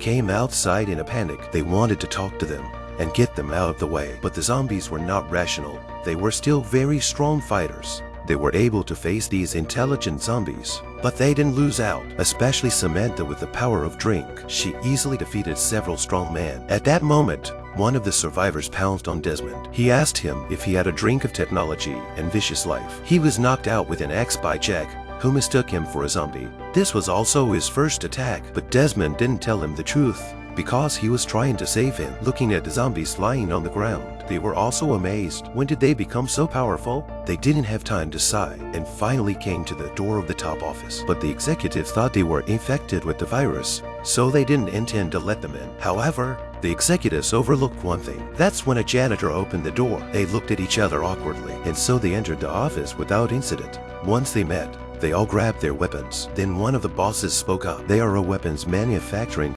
came outside in a panic. They wanted to talk to them and get them out of the way. But the zombies were not rational. They were still very strong fighters. They were able to face these intelligent zombies. But they didn't lose out, especially Samantha with the power of drink. She easily defeated several strong men. At that moment, one of the survivors pounced on Desmond. He asked him if he had a drink of technology and vicious life. He was knocked out with an axe by Jack, who mistook him for a zombie. This was also his first attack, but Desmond didn't tell him the truth because he was trying to save him. Looking at the zombies lying on the ground, they were also amazed. When did they become so powerful? They didn't have time to sigh and finally came to the door of the top office. But the executives thought they were infected with the virus, so they didn't intend to let them in. However, the executives overlooked one thing. That's when a janitor opened the door. They looked at each other awkwardly, and so they entered the office without incident. Once they met, they all grabbed their weapons. Then one of the bosses spoke up. They are a weapons manufacturing